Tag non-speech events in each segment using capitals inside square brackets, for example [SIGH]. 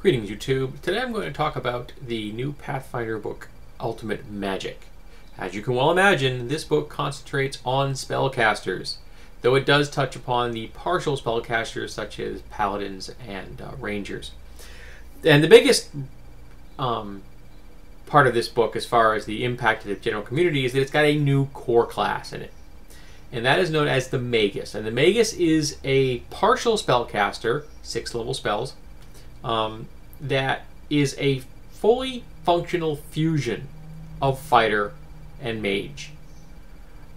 Greetings, YouTube. Today I'm going to talk about the new Pathfinder book, Ultimate Magic. As you can well imagine, this book concentrates on spellcasters, though it does touch upon the partial spellcasters such as paladins and uh, rangers. And the biggest um, part of this book, as far as the impact to the general community, is that it's got a new core class in it. And that is known as the Magus. And the Magus is a partial spellcaster, six level spells, um, that is a fully functional fusion of fighter and mage.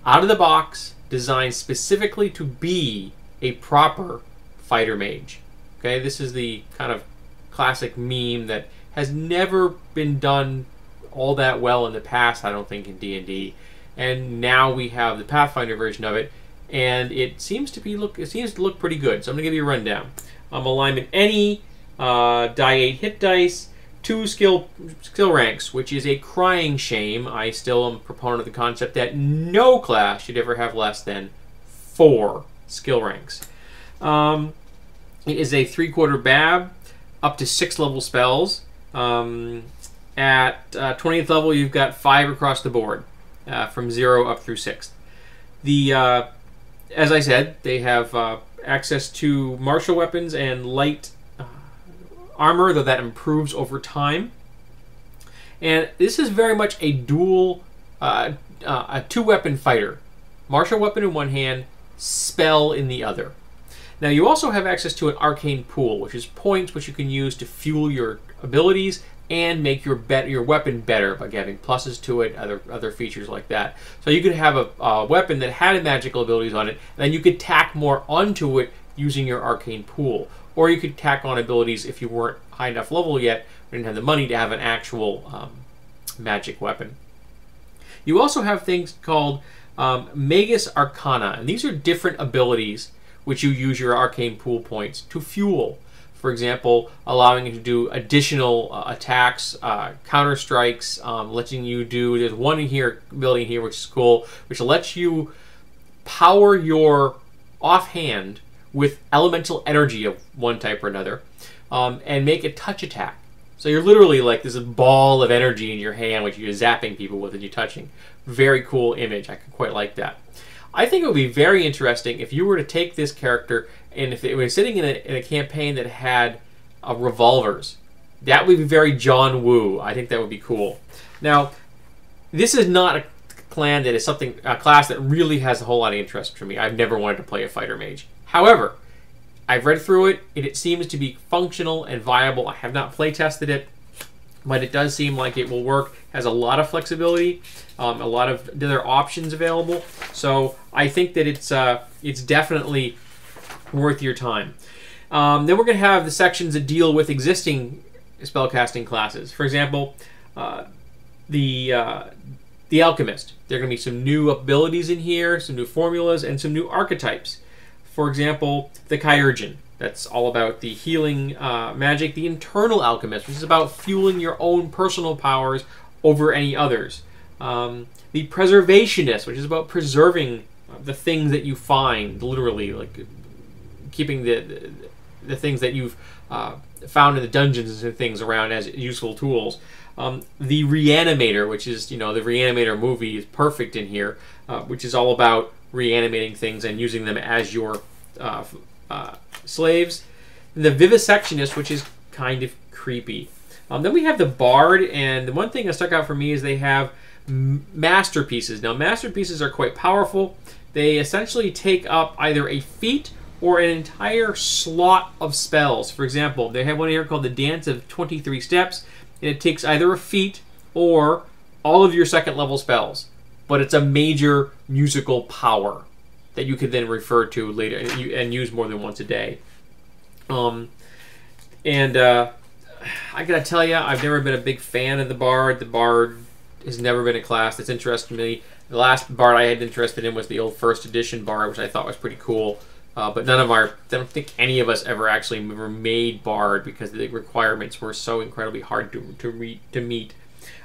Out of the box, designed specifically to be a proper fighter mage. Okay, this is the kind of classic meme that has never been done all that well in the past, I don't think, in D&D. And now we have the Pathfinder version of it, and it seems to be look it seems to look pretty good. So I'm gonna give you a rundown. Um, alignment any uh, die 8 hit dice, 2 skill skill ranks, which is a crying shame. I still am a proponent of the concept that no class should ever have less than 4 skill ranks. Um, it is a 3 quarter BAB, up to 6 level spells. Um, at uh, 20th level, you've got 5 across the board, uh, from 0 up through 6th. The, uh, as I said, they have uh, access to martial weapons and light armor, though that improves over time. And this is very much a dual, uh, uh, a two weapon fighter. Martial weapon in one hand, spell in the other. Now, you also have access to an arcane pool, which is points which you can use to fuel your abilities and make your bet your weapon better by giving pluses to it, other other features like that. So you could have a, a weapon that had magical abilities on it, and then you could tack more onto it using your arcane pool or you could tack on abilities if you weren't high enough level yet, or didn't have the money to have an actual um, magic weapon. You also have things called um, Magus Arcana, and these are different abilities which you use your arcane pool points to fuel. For example, allowing you to do additional uh, attacks, uh, counter strikes, um, letting you do. There's one in here, ability here, which is cool, which lets you power your offhand with elemental energy of one type or another um, and make a touch attack. So you're literally like this ball of energy in your hand, which you're zapping people with and you're touching. Very cool image. I quite like that. I think it would be very interesting if you were to take this character and if it was sitting in a, in a campaign that had uh, revolvers. That would be very John Woo. I think that would be cool. Now, this is not a clan that is something a class that really has a whole lot of interest for me. I've never wanted to play a fighter mage. However, I've read through it and it seems to be functional and viable. I have not play tested it, but it does seem like it will work. Has a lot of flexibility, um, a lot of other options available. So I think that it's uh, it's definitely worth your time. Um, then we're going to have the sections that deal with existing spellcasting classes. For example, uh, the uh, the alchemist. There are going to be some new abilities in here, some new formulas, and some new archetypes. For example, the Chirurgeon. That's all about the healing uh, magic. The Internal Alchemist, which is about fueling your own personal powers over any others. Um, the Preservationist, which is about preserving the things that you find, literally, like keeping the the, the things that you've uh, found in the dungeons and things around as useful tools. Um, the Reanimator, which is you know the Reanimator movie, is perfect in here, uh, which is all about reanimating things and using them as your uh, uh, slaves. And the vivisectionist, which is kind of creepy. Um, then we have the bard, and the one thing that stuck out for me is they have masterpieces. Now, masterpieces are quite powerful. They essentially take up either a feat or an entire slot of spells. For example, they have one here called the Dance of 23 Steps, and it takes either a feat or all of your second level spells but it's a major musical power that you could then refer to later and use more than once a day. Um, and uh, I gotta tell you, I've never been a big fan of the Bard. The Bard has never been a class that's interested me. The last Bard I had interested in was the old first edition Bard, which I thought was pretty cool. Uh, but none of our, I don't think any of us ever actually were made Bard because the requirements were so incredibly hard to to, re, to meet.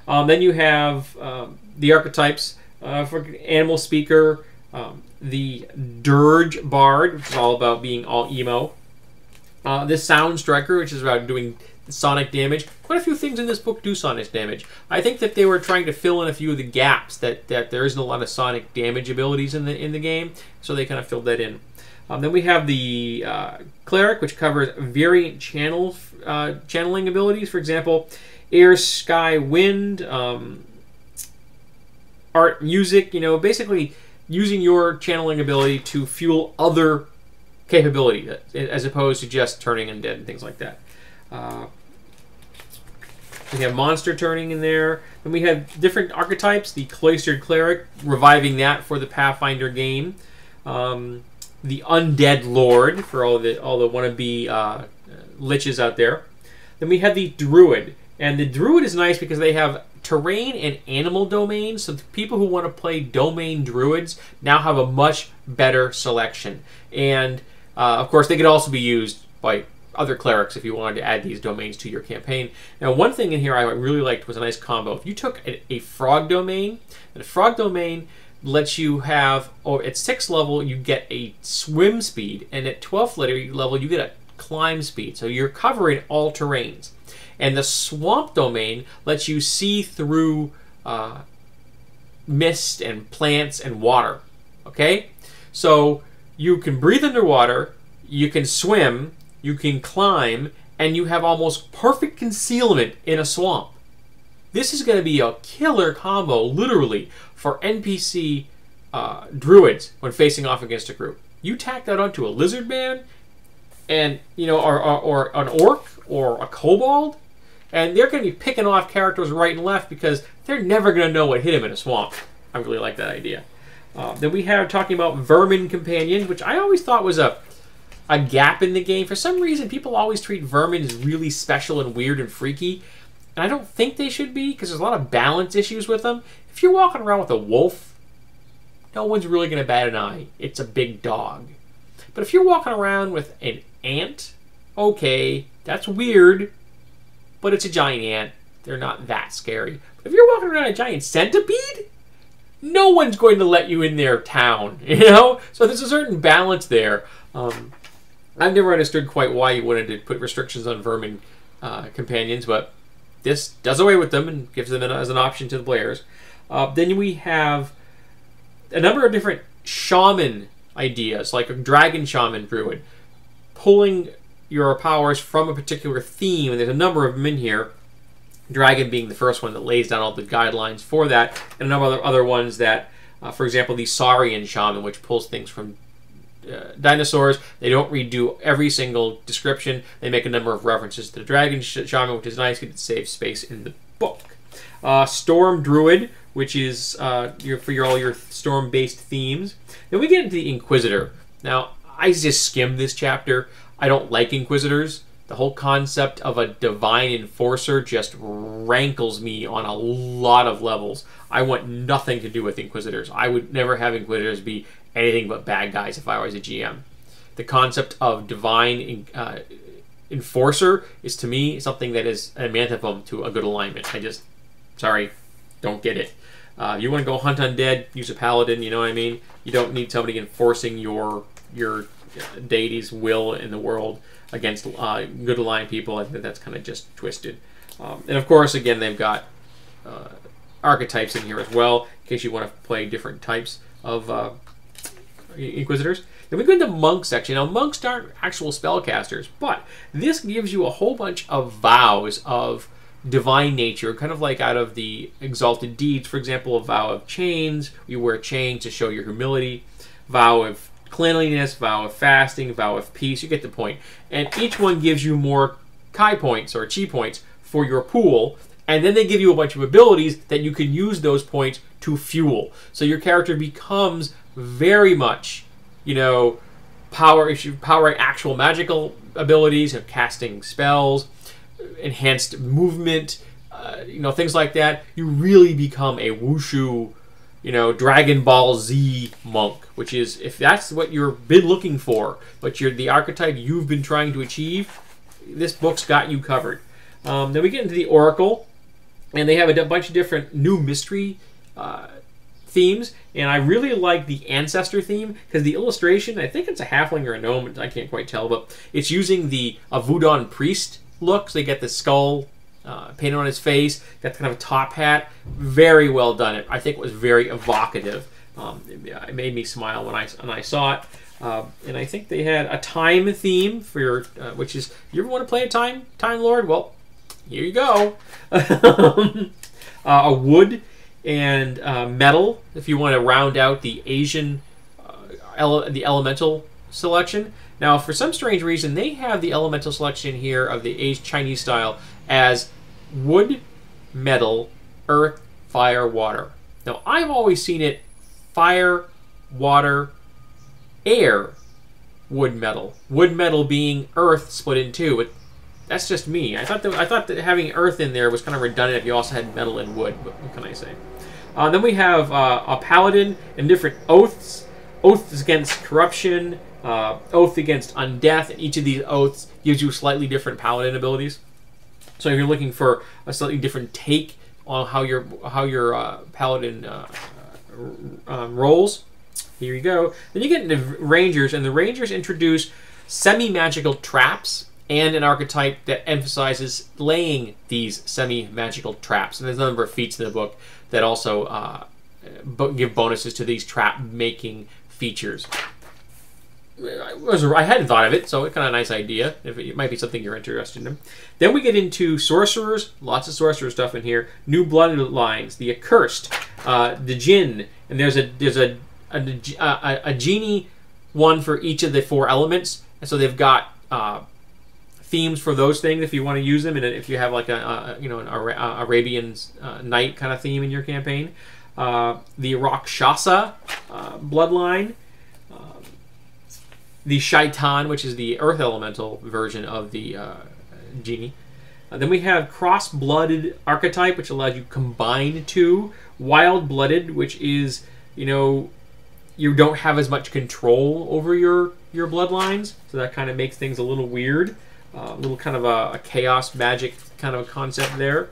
Um, then you have um, the archetypes uh, for Animal Speaker, um, the Dirge Bard, which is all about being all emo. Uh, Sound Striker, which is about doing sonic damage. Quite a few things in this book do sonic damage. I think that they were trying to fill in a few of the gaps that, that there isn't a lot of sonic damage abilities in the in the game, so they kind of filled that in. Um, then we have the uh, cleric, which covers variant channel uh, channeling abilities. For example, air, sky, wind, um, art, music. You know, basically using your channeling ability to fuel other capability as opposed to just turning undead and things like that. Uh, we have monster turning in there. and we have different archetypes. The cloistered cleric, reviving that for the Pathfinder game. Um, the undead lord for all the all the wannabe uh, liches out there. Then we have the druid, and the druid is nice because they have terrain and animal domains. So the people who want to play domain druids now have a much better selection. And uh, of course, they could also be used by other clerics if you wanted to add these domains to your campaign. Now, one thing in here I really liked was a nice combo. If you took a, a frog domain, and a frog domain lets you have, or at 6th level, you get a swim speed, and at 12th level, you get a climb speed. So you're covering all terrains. And the swamp domain lets you see through uh, mist and plants and water. Okay? So you can breathe underwater, you can swim, you can climb, and you have almost perfect concealment in a swamp. This is going to be a killer combo, literally, for NPC uh, druids when facing off against a group. You tack that onto a lizard man, and you know, or, or, or an orc or a kobold, and they're going to be picking off characters right and left because they're never going to know what hit him in a swamp. I really like that idea. Uh, then we have talking about Vermin companions, which I always thought was a a gap in the game. For some reason, people always treat vermin as really special and weird and freaky. And I don't think they should be because there's a lot of balance issues with them. If you're walking around with a wolf, no one's really going to bat an eye. It's a big dog. But if you're walking around with an ant, okay, that's weird, but it's a giant ant. They're not that scary. But if you're walking around a giant centipede, no one's going to let you in their town, [LAUGHS] you know? So there's a certain balance there. Um, I've never understood quite why you wanted to put restrictions on vermin uh, companions, but this does away with them and gives them an, as an option to the players. Uh, then we have a number of different shaman ideas, like a dragon shaman druid, pulling your powers from a particular theme, and there's a number of them in here. Dragon being the first one that lays down all the guidelines for that, and a number of other ones that, uh, for example, the Saurian shaman, which pulls things from uh, dinosaurs. They don't redo every single description. They make a number of references to the dragon shaman, which is nice because it saves space in the book. Uh, storm druid, which is uh, your, for your, all your storm-based themes. Then we get into the inquisitor. Now, I just skimmed this chapter. I don't like inquisitors. The whole concept of a divine enforcer just rankles me on a lot of levels. I want nothing to do with inquisitors. I would never have inquisitors be anything but bad guys if I was a GM. The concept of divine uh, enforcer is to me something that is an antithetical to a good alignment. I just, sorry, don't get it. Uh, you want to go hunt undead, use a paladin. You know what I mean. You don't need somebody enforcing your your deity's will in the world against uh, good aligned people. I think that's kind of just twisted. Um, and of course, again, they've got uh, archetypes in here as well, in case you want to play different types of uh, Inquisitors. Then we go into monk section. Now, monks aren't actual spellcasters, but this gives you a whole bunch of vows of divine nature, kind of like out of the exalted deeds. For example, a vow of chains. You wear chains to show your humility. Vow of cleanliness, vow of fasting, vow of peace. You get the point. And each one gives you more chi points or chi points for your pool. And then they give you a bunch of abilities that you can use those points to fuel. So your character becomes very much, you know, power powering actual magical abilities of casting spells, enhanced movement, uh, you know, things like that. You really become a wushu, you know, Dragon Ball Z monk, which is if that's what you've been looking for, but you're the archetype you've been trying to achieve. This book's got you covered. Um, then we get into the Oracle, and they have a bunch of different new mystery uh, themes, and I really like the ancestor theme because the illustration, I think it's a halfling or a gnome, I can't quite tell, but it's using the Avudan priest look. So they get the skull uh, painted on his face, got kind of a top hat. Very well done. It I think it was very evocative. Um, it, it made me smile when I when I saw it. Uh, and I think they had a time theme for your, uh, which is you ever want to play a time time lord? Well, here you go. [LAUGHS] uh, a wood and uh, metal if you want to round out the Asian, uh, ele- the elemental selection. Now, for some strange reason, they have the elemental selection here of the Chinese style as wood, metal, earth, fire, water. Now, I've always seen it fire, water, air, wood, metal. Wood, metal being earth split in two. But that's just me. I thought that, I thought that having earth in there was kind of redundant if you also had metal and wood. But what can I say? Uh, then we have uh, a paladin and different oaths. Oaths against corruption, uh, oath against undeath. And each of these oaths gives you slightly different paladin abilities. So if you're looking for a slightly different take on how your how your uh, paladin uh, um, rolls, here you go. Then you get into rangers, and the rangers introduce semi-magical traps and an archetype that emphasizes laying these semi-magical traps. And there's a number of feats in the book that also uh, give bonuses to these trap-making features. I hadn't thought of it, so it's kind of a nice idea. If it might be something you're interested in. Then we get into sorcerers, lots of sorcerer stuff in here. New bloodlines, the accursed, uh, the jinn, and there's a there's a a, a a, genie one for each of the four elements, and so they've got uh, themes for those things if you want to use them, and if you have like a, a you know an Ara- Arabian uh, night kind of theme in your campaign. Uh, the Rakshasa uh, bloodline the Shaitan, which is the Earth Elemental version of the uh, genie. Uh, then we have cross-blooded archetype, which allows you to combine two. Wild-blooded, which is you know you don't have as much control over your your bloodlines, so that kind of makes things a little weird. A little kind of a, a, chaos magic kind of concept there.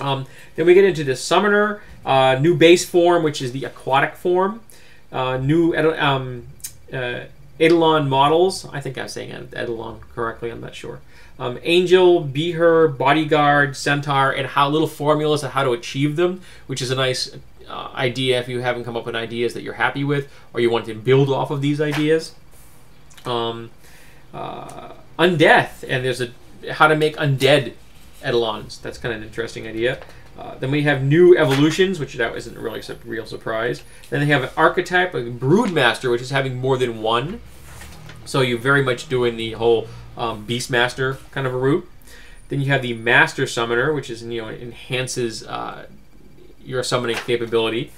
Um, then we get into the summoner, uh, new base form, which is the aquatic form. Uh, new um, uh, Eidolon models. I think I'm saying Edelon correctly. I'm not sure. Um, Angel, Beher, Bodyguard, Centaur, and how little formulas on how to achieve them, which is a nice uh, idea if you haven't come up with ideas that you're happy with or you want to build off of these ideas. Um, uh, undeath, and there's a how to make undead Eidolons. That's kind of an interesting idea. Uh, then we have new evolutions, which that isn't really a real surprise. Then they have an archetype, a broodmaster, which is having more than one. So you're very much doing the whole um, beastmaster kind of a route. Then you have the master summoner, which is you know enhances uh, your summoning capability.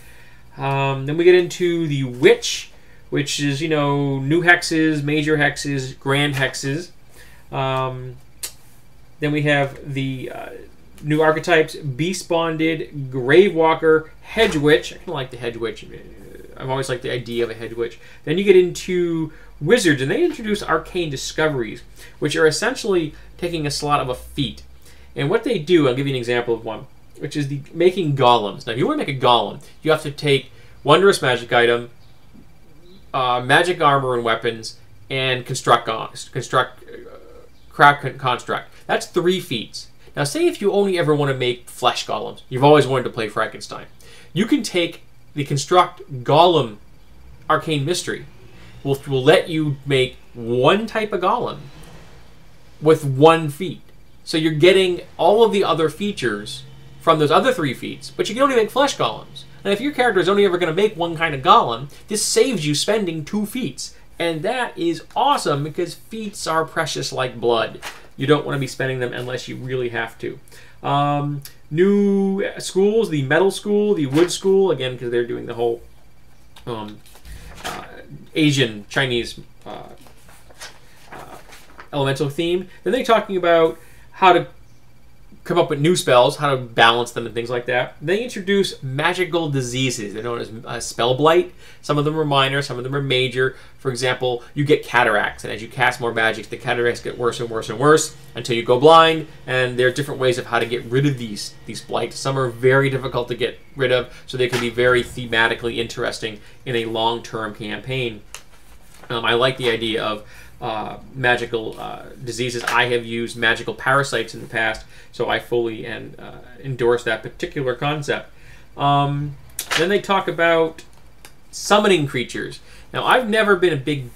Um, then we get into the witch, which is you know new hexes, major hexes, grand hexes. Um, then we have the uh, new archetypes: Beast Bonded, Grave Hedge Witch. I kind of like the Hedge Witch. I've always liked the idea of a Hedge Witch. Then you get into Wizards, and they introduce Arcane Discoveries, which are essentially taking a slot of a feat. And what they do, I'll give you an example of one, which is the making golems. Now, if you want to make a golem, you have to take wondrous magic item, uh, magic armor and weapons, and construct construct craft construct. That's three feats. Now, say if you only ever want to make flesh golems, you've always wanted to play Frankenstein. You can take the construct golem arcane mystery. Will will let you make one type of golem with one feat. So you're getting all of the other features from those other three feats, but you can only make flesh golems. And if your character is only ever going to make one kind of golem, this saves you spending two feats. And that is awesome because feats are precious like blood. You don't want to be spending them unless you really have to. Um, new schools, the metal school, the wood school, again, because they're doing the whole um, uh, Asian, Chinese uh, uh, elemental theme. Then they're talking about how to come up with new spells, how to balance them, and things like that. They introduce magical diseases. They're known as uh, spell blight. Some of them are minor, some of them are major. For example, you get cataracts, and as you cast more magic, the cataracts get worse and worse and worse until you go blind. And there are different ways of how to get rid of these these blights. Some are very difficult to get rid of, so they can be very thematically interesting in a long-term campaign. Um, I like the idea of uh, magical uh, diseases. I have used magical parasites in the past, so I fully and uh, endorse that particular concept. Um, then they talk about summoning creatures. Now, I've never been a big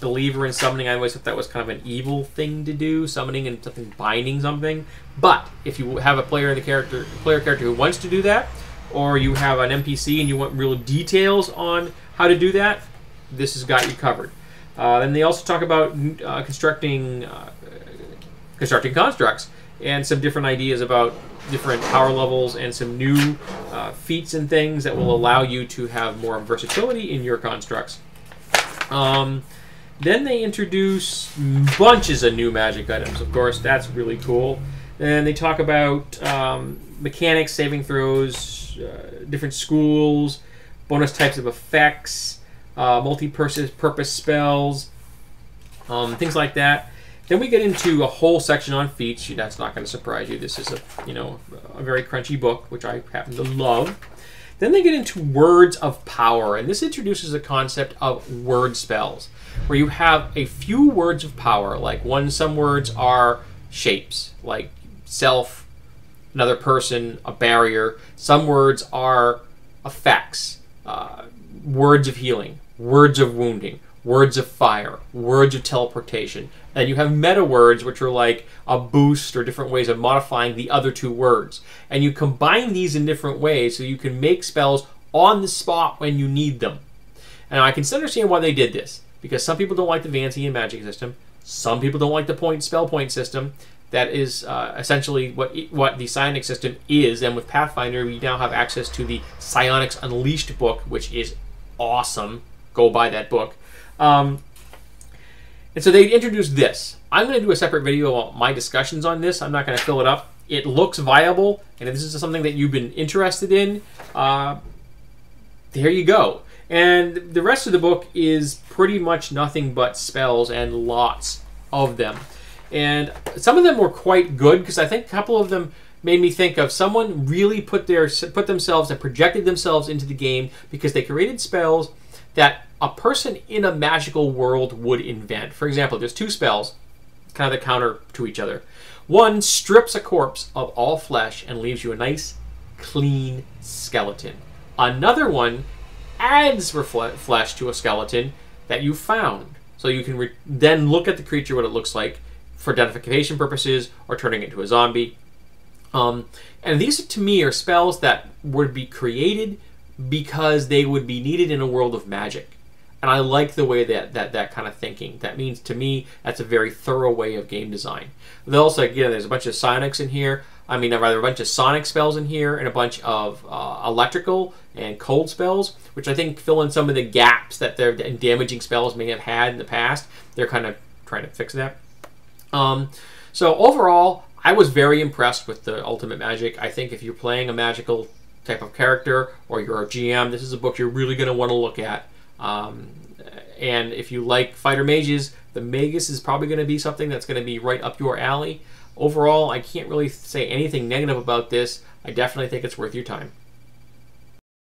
believer in summoning. I always thought that was kind of an evil thing to do, summoning and something binding something. But if you have a player in the character player character who wants to do that, or you have an NPC and you want real details on how to do that, this has got you covered. Uh, then they also talk about uh, constructing uh, constructing constructs and some different ideas about different power levels and some new uh, feats and things that will allow you to have more versatility in your constructs. Um, then they introduce bunches of new magic items. Of course, that's really cool. And they talk about um, mechanics, saving throws, uh, different schools, bonus types of effects, uh, multi-purpose spells, um, things like that. Then we get into a whole section on feats. That's not going to surprise you. This is a you know a very crunchy book, which I happen to love. Then they get into words of power, and this introduces a concept of word spells, where you have a few words of power. Like one, some words are shapes, like self, another person, a barrier. Some words are effects, uh, words of healing, words of wounding, words of fire, words of teleportation. And you have meta words, which are like a boost or different ways of modifying the other two words. And you combine these in different ways so you can make spells on the spot when you need them. And I can understand why they did this, because some people don't like the Vancian magic system. Some people don't like the point spell point system. That is uh, essentially what what the psionic system is. And with Pathfinder, we now have access to the Psionics Unleashed book, which is awesome. Go buy that book. Um, and so they introduced this. I'm going to do a separate video about my discussions on this. I'm not going to fill it up. It looks viable, and if this is something that you've been interested in, uh, there you go. And the rest of the book is pretty much nothing but spells and lots of them. And some of them were quite good because I think a couple of them made me think of someone really put their put themselves and projected themselves into the game because they created spells that a person in a magical world would invent. For example, there's two spells, kind of the counter to each other. One strips a corpse of all flesh and leaves you a nice, clean skeleton. Another one adds flesh to a skeleton that you found. So you can then look at the creature, what it looks like, for identification purposes, or turning it into a zombie. Um, and these, to me, are spells that would be created because they would be needed in a world of magic. And I like the way that, that that kind of thinking. That means to me that's a very thorough way of game design. They also again there's a bunch of psionics in here. I mean, rather a bunch of sonic spells in here and a bunch of uh, electrical and cold spells, which I think fill in some of the gaps that their damaging spells may have had in the past. They're kind of trying to fix that. Um, so overall, I was very impressed with the Ultimate Magic. I think if you're playing a magical type of character or you're a GM, this is a book you're really going to want to look at. Um, and if you like fighter mages, the Magus is probably going to be something that's going to be right up your alley. Overall, I can't really say anything negative about this. I definitely think it's worth your time.